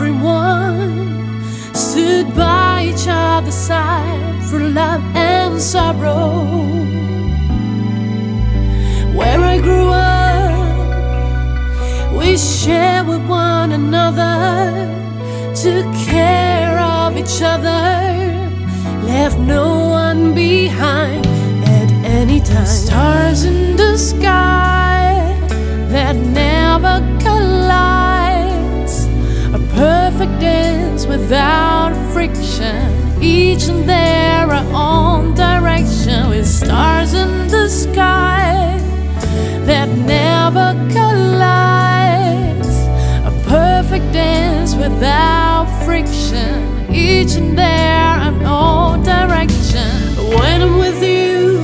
everyone stood by each other's side for love and sorrow. Where I grew up, we shared with one another, took care of each other, left no one behind at any time. Each their own direction with stars in the sky that never collides. A perfect dance without friction, each in their own direction. When I'm with you,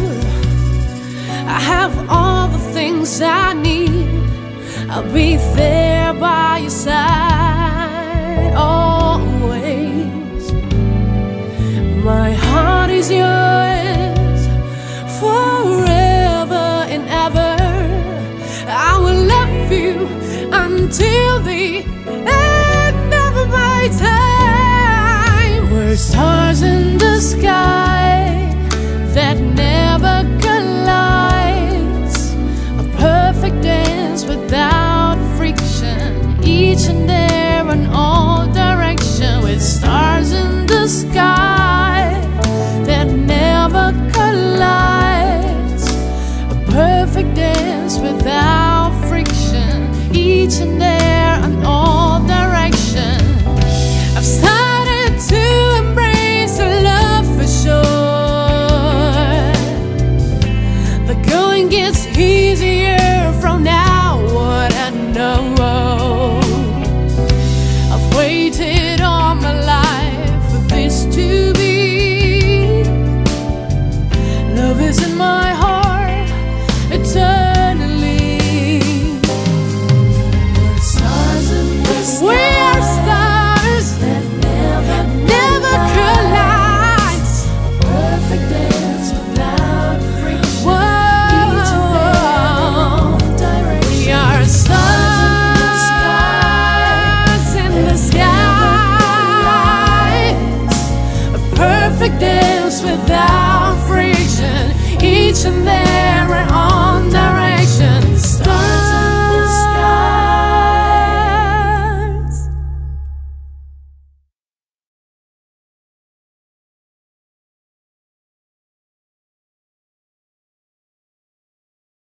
I have all the things I need. I'll be there by your side. Until the end of my time. We're stars in the sky that never collides. A perfect dance without friction, each and there in all direction with stars in the sky that never collides. A perfect dance without and there in all